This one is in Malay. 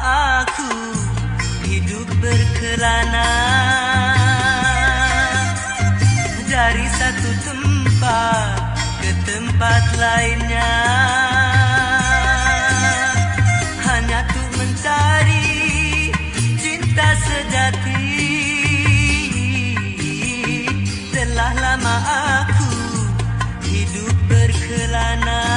aku hidup berkelana. Dari satu tempat ke tempat lainnya. Hanya tuh mencari cinta sejati. Telah lama aku hidup berkelana.